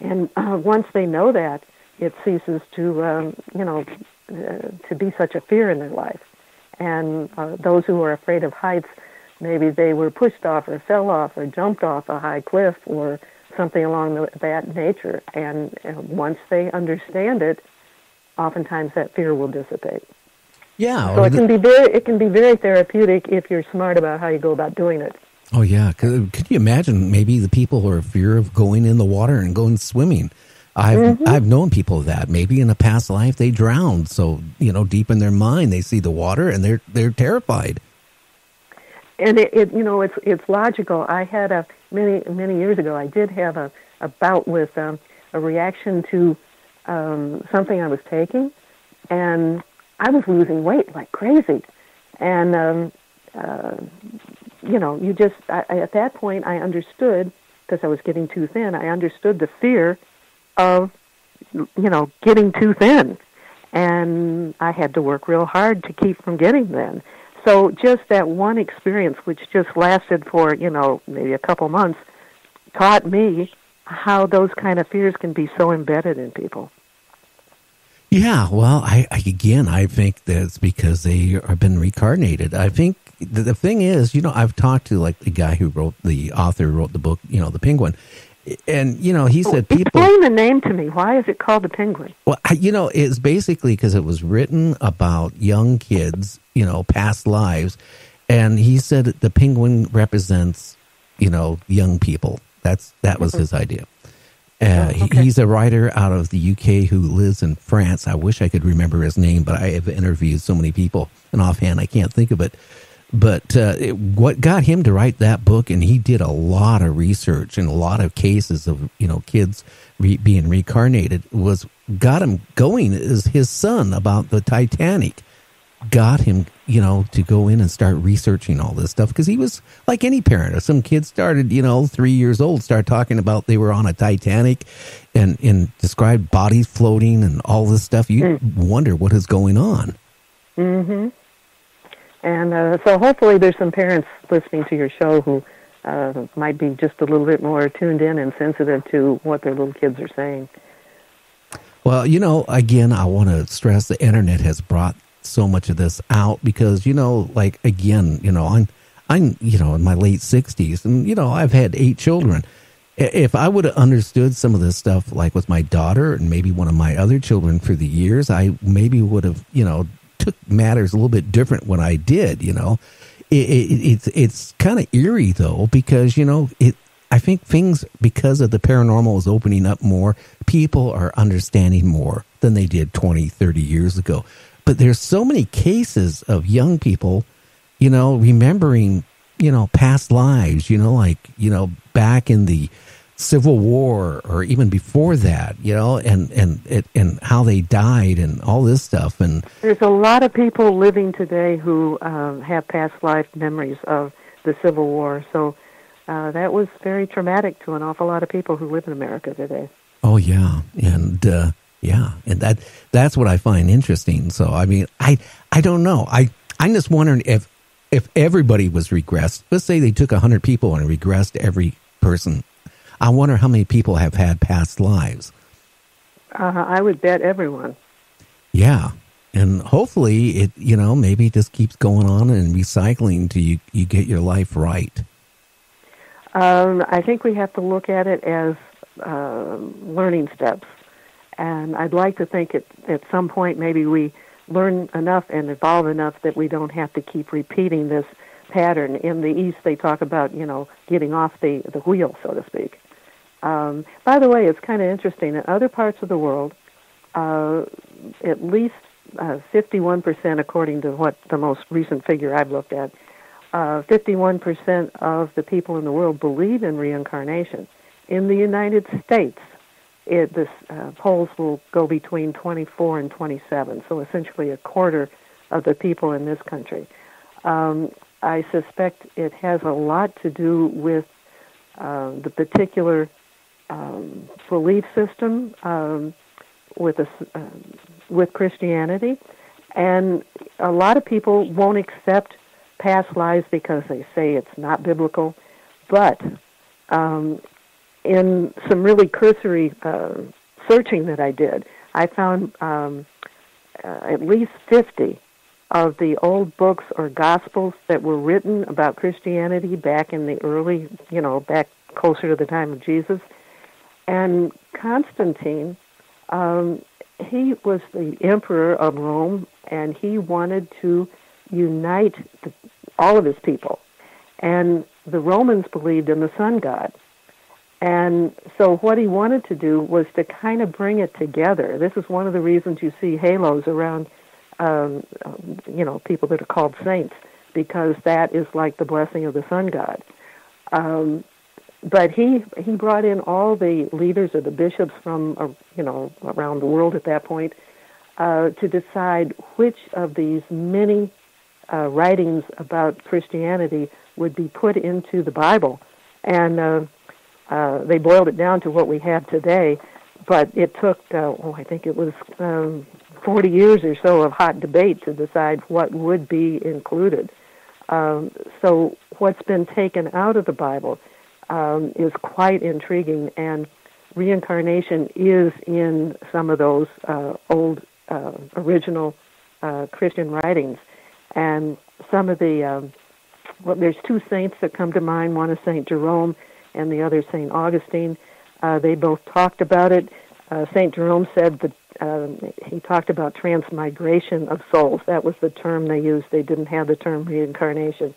And uh, once they know that, it ceases to, um, you know, uh, to be such a fear in their life. And uh, those who are afraid of heights, maybe they were pushed off or fell off or jumped off a high cliff or something along the, that nature. And uh, once they understand it, oftentimes that fear will dissipate. Yeah. So it can be very it can be very therapeutic if you're smart about how you go about doing it. Oh yeah. Could, you imagine maybe the people who are fear of going in the water and going swimming? I've mm-hmm. I've known people that. Maybe in a past life they drowned, so you know deep in their mind they see the water and they're they're terrified. And it, it you know it's it's logical. I had a many many years ago. I did have a, a bout with um, a reaction to um, something I was taking, and I was losing weight like crazy, and um, uh, you know, you just I, at that point I understood because I was getting too thin. I understood the fear of you know getting too thin, and I had to work real hard to keep from getting thin. So just that one experience, which just lasted for you know maybe a couple months, taught me how those kind of fears can be so embedded in people. Yeah, well, I, I, again, I think that's because they have been reincarnated. I think the, the, thing is, you know, I've talked to like the guy who wrote the author who wrote the book, you know, the Penguin, and you know, he said oh, people. Explain the name to me. Why is it called the Penguin? Well, you know, it's basically because it was written about young kids, you know, past lives, and he said the Penguin represents, you know, young people. That's that was mm-hmm. his idea. Uh, oh, okay. He's a writer out of the UK who lives in France. I wish I could remember his name, but I have interviewed so many people, and offhand I can't think of it. But uh, it, what got him to write that book, and he did a lot of research and a lot of cases of you know kids re- being reincarnated, was got him going. Is his son about the Titanic? got him, you know, to go in and start researching all this stuff because he was like any parent. If some kids started, you know, three years old, start talking about they were on a Titanic and and described bodies floating and all this stuff, you mm. wonder what is going on. Mm-hmm. And uh, so hopefully there's some parents listening to your show who uh, might be just a little bit more tuned in and sensitive to what their little kids are saying. Well, you know, again, I want to stress the internet has brought so much of this out because you know, like again, you know, I'm I'm you know in my late sixties, and you know I've had eight children. If I would have understood some of this stuff, like with my daughter and maybe one of my other children for the years, I maybe would have you know took matters a little bit different when I did. You know, it, it, it's it's kind of eerie though because you know it. I think things because of the paranormal is opening up more. People are understanding more than they did 20, 30 years ago. But there's so many cases of young people, you know, remembering, you know, past lives, you know, like, you know, back in the Civil War or even before that, you know, and and it, and how they died and all this stuff. And there's a lot of people living today who uh, have past life memories of the Civil War. So uh, that was very traumatic to an awful lot of people who live in America today. Oh yeah, and uh, yeah, and that that's what I find interesting. So I mean, I I don't know. I I'm just wondering if if everybody was regressed. Let's say they took hundred people and regressed every person. I wonder how many people have had past lives. Uh, I would bet everyone. Yeah, and hopefully it you know maybe it just keeps going on and recycling till you you get your life right. Um, I think we have to look at it as uh, learning steps. And I'd like to think at, at some point maybe we learn enough and evolve enough that we don't have to keep repeating this pattern. In the East, they talk about, you know, getting off the, the wheel, so to speak. Um, by the way, it's kind of interesting. In other parts of the world, uh, at least uh, 51%, according to what the most recent figure I've looked at, uh, 51% of the people in the world believe in reincarnation. In the United States, it, the uh, polls will go between 24 and 27, so essentially a quarter of the people in this country. Um, I suspect it has a lot to do with uh, the particular um, belief system um, with a, uh, with Christianity, and a lot of people won't accept past lives because they say it's not biblical. But um, in some really cursory uh, searching that I did, I found um, uh, at least 50 of the old books or gospels that were written about Christianity back in the early, you know, back closer to the time of Jesus. And Constantine, um, he was the emperor of Rome, and he wanted to unite the, all of his people. And the Romans believed in the sun god. And so what he wanted to do was to kind of bring it together. This is one of the reasons you see halos around, um, you know, people that are called saints, because that is like the blessing of the sun god. Um, but he he brought in all the leaders or the bishops from uh, you know around the world at that point uh, to decide which of these many uh, writings about Christianity would be put into the Bible, and uh, uh, they boiled it down to what we have today. But it took, uh, oh, I think it was um, 40 years or so of hot debate to decide what would be included. Um, so what's been taken out of the Bible um, is quite intriguing, and reincarnation is in some of those uh, old uh, original uh, Christian writings, and some of the um, well, there's two saints that come to mind. One is Saint Jerome, and the other Saint Augustine. Uh, they both talked about it. Uh, Saint Jerome said that um, he talked about transmigration of souls. That was the term they used. They didn't have the term reincarnation.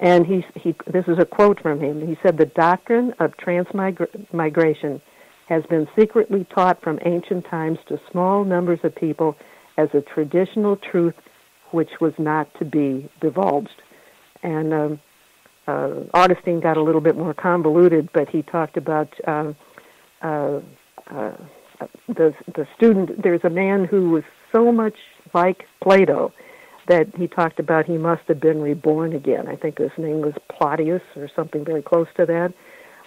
And he, he, this is a quote from him. He said, "The doctrine of transmigration has been secretly taught from ancient times to small numbers of people as a traditional truth which was not to be divulged." And um, uh, Augustine got a little bit more convoluted, but he talked about uh, uh, uh, the the student. There's a man who was so much like Plato that he talked about he must have been reborn again. I think his name was Plautius or something very close to that.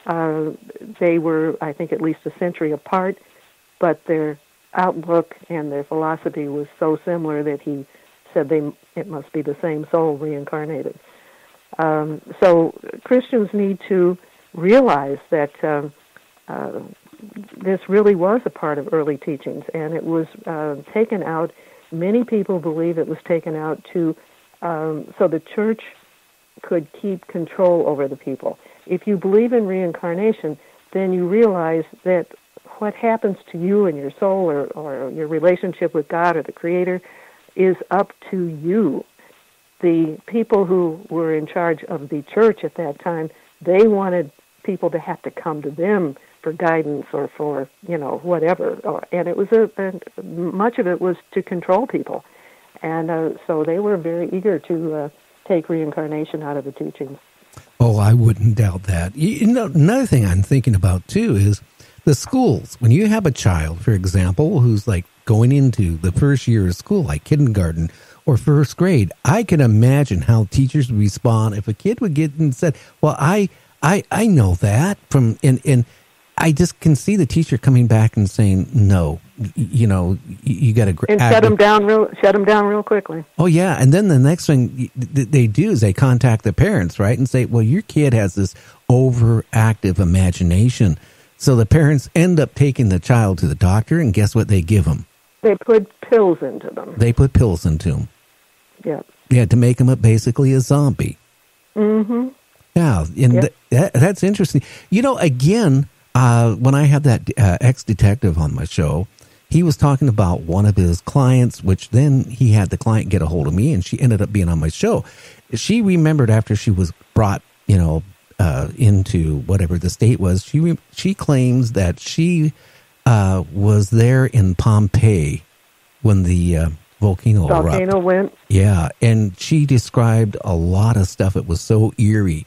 Uh, they were, I think, at least a century apart, but their outlook and their philosophy was so similar that he said they it must be the same soul reincarnated. Um, so Christians need to realize that um, uh, this really was a part of early teachings, and it was uh, taken out. Many people believe it was taken out to um, so the church could keep control over the people. If you believe in reincarnation, then you realize that what happens to you and your soul or, or your relationship with God or the Creator is up to you the people who were in charge of the church at that time, they wanted people to have to come to them for guidance or for you know whatever, or, and it was a, a much of it was to control people, and uh, so they were very eager to uh, take reincarnation out of the teachings. Oh, I wouldn't doubt that. You know, another thing I'm thinking about too is the schools. When you have a child, for example, who's like going into the first year of school, like kindergarten or first grade, I can imagine how teachers would respond if a kid would get and said, "Well, I, I, I know that from," and and I just can see the teacher coming back and saying, "No, you know, you, got to and shut them down real, shut them down real quickly." Oh yeah, and then the next thing they do is they contact the parents, right, and say, "Well, your kid has this overactive imagination." So the parents end up taking the child to the doctor, and guess what they give them? They put pills into them. They put pills into them. Yeah. Yeah, to make him a, basically a zombie. Mm-hmm. Yeah, and yep. th- that, that's interesting. You know, again, uh, when I had that uh, ex detective on my show, he was talking about one of his clients, which then he had the client get a hold of me, and she ended up being on my show. She remembered after she was brought, you know, uh, into whatever the state was. She re- she claims that she uh, was there in Pompeii when the uh, volcano volcano erupted. went. Yeah, and she described a lot of stuff. It was so eerie.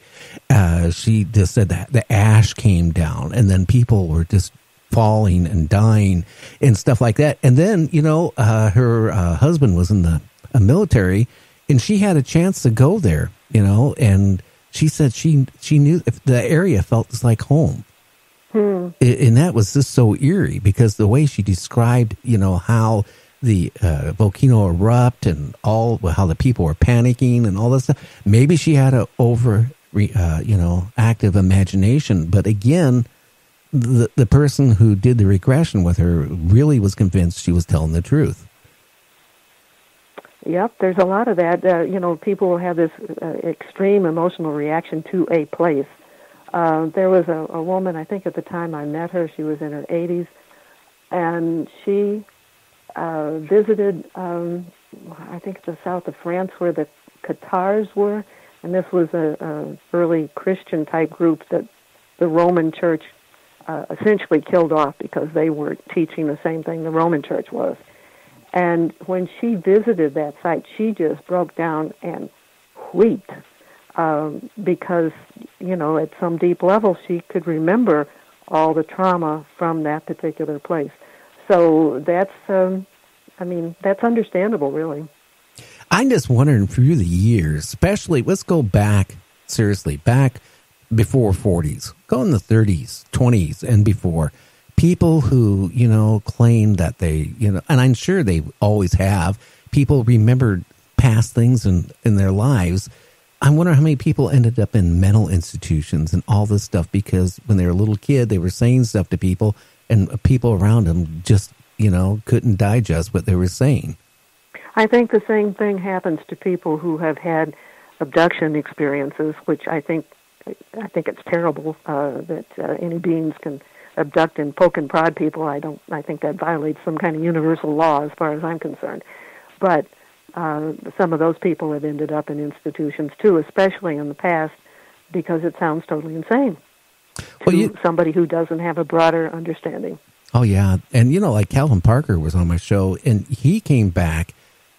Uh, she just said that the ash came down, and then people were just falling and dying and stuff like that. And then you know, uh, her uh, husband was in the military, and she had a chance to go there. You know, and she said she she knew if the area felt like home. Hmm. And that was just so eerie because the way she described, you know, how the uh, volcano erupt and all how the people were panicking and all this stuff. Maybe she had a over, uh, you know, active imagination. But again, the the person who did the regression with her really was convinced she was telling the truth. Yep, there's a lot of that. Uh, you know, people will have this uh, extreme emotional reaction to a place. Uh, there was a, a woman, I think at the time I met her, she was in her 80s, and she uh, visited, um, I think the south of France where the Cathars were, and this was a, a early Christian type group that the Roman Church uh, essentially killed off because they were teaching the same thing the Roman Church was. And when she visited that site, she just broke down and wept um, because, you know, at some deep level, she could remember all the trauma from that particular place. So that's, um, I mean, that's understandable, really. I'm just wondering through the years, especially, let's go back, seriously, back before 40s, go in the 30s, 20s, and before. People who, you know, claim that they, you know, and I'm sure they always have, people remembered past things in, in their lives. I wonder how many people ended up in mental institutions and all this stuff because when they were a little kid, they were saying stuff to people, and people around him just, you know, couldn't digest what they were saying. I think the same thing happens to people who have had abduction experiences, which I think I think it's terrible uh, that uh, any beings can abduct and poke and prod people. I don't. I think that violates some kind of universal law, as far as I'm concerned. But uh, some of those people have ended up in institutions too, especially in the past, because it sounds totally insane well, you, somebody who doesn't have a broader understanding. Oh yeah, and you know, like Calvin Parker was on my show, and he came back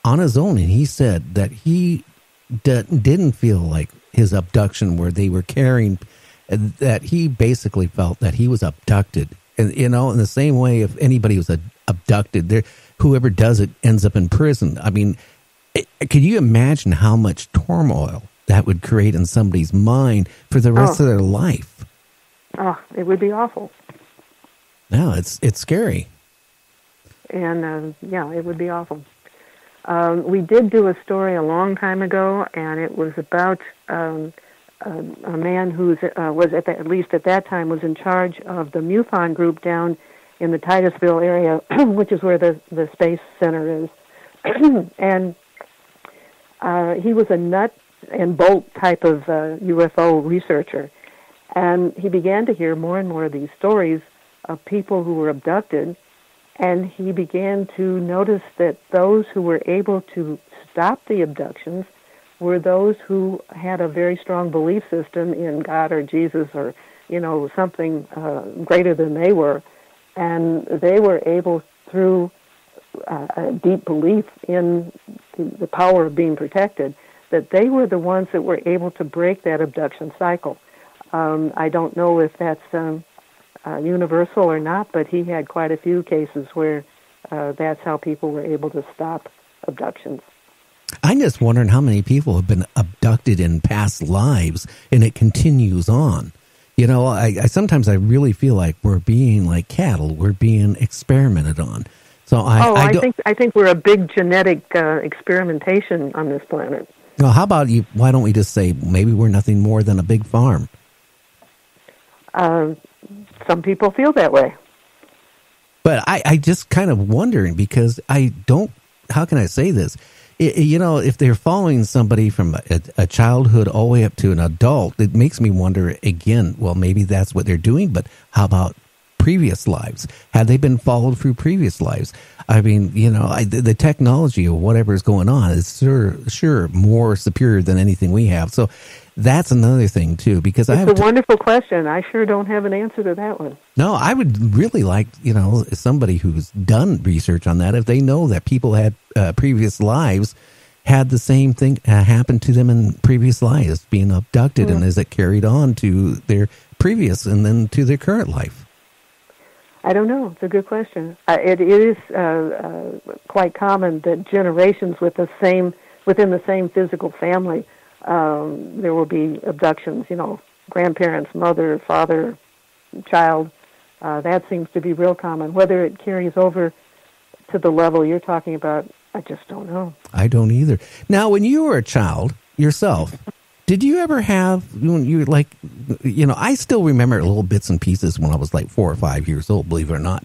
on his own, and he said that he d- didn't feel like his abduction where they were carrying that he basically felt that he was abducted and you know in the same way if anybody was abducted there whoever does it ends up in prison i mean it, could you imagine how much turmoil that would create in somebody's mind for the rest oh. of their life oh it would be awful. No it's it's scary. And uh, yeah it would be awful. Um, we did do a story a long time ago, and it was about um, a, a man who uh, was at, the, at least at that time was in charge of the MUFON group down in the Titusville area, which is where the the space center is, and uh, he was a nut and bolt type of uh, UFO researcher, and he began to hear more and more of these stories of people who were abducted and he began to notice that those who were able to stop the abductions were those who had a very strong belief system in God or Jesus or, you know, something uh, greater than they were. And they were able, through uh, a deep belief in the power of being protected, that they were the ones that were able to break that abduction cycle. Um, I don't know if that's um, uh, universal or not, but he had quite a few cases where uh, that's how people were able to stop abductions. I'm just wondering how many people have been abducted in past lives and it continues on. You know, I, I sometimes I really feel like we're being like cattle, we're being experimented on. So I, oh, I, I think I think we're a big genetic uh, experimentation on this planet. Well, how about you? Why don't we just say maybe we're nothing more than a big farm? Uh, some people feel that way. But I, I just kind of wondering because I don't. How can I say this? It, you know, if they're following somebody from a, a, childhood all the way up to an adult, it makes me wonder again. Well, maybe that's what they're doing, but how about previous lives? Had they been followed through previous lives? I mean, you know, I, the, the technology of whatever is going on is sure, sure more superior than anything we have. So that's another thing too, because it's I have a t- wonderful question. I sure don't have an answer to that one. No, I would really like you know somebody who's done research on that. If they know that people had uh, previous lives had the same thing uh, happen to them in previous lives, being abducted, mm-hmm. and is it carried on to their previous and then to their current life? I don't know. It's a good question. Uh, it is uh, uh, quite common that generations with the same within the same physical family um, there will be abductions, you know, grandparents, mother, father, child. Uh, that seems to be real common. Whether it carries over to the level you're talking about, I just don't know. I don't either. Now, when you were a child yourself, Did you ever have when you like, you know, I still remember little bits and pieces when I was like four or five years old, believe it or not.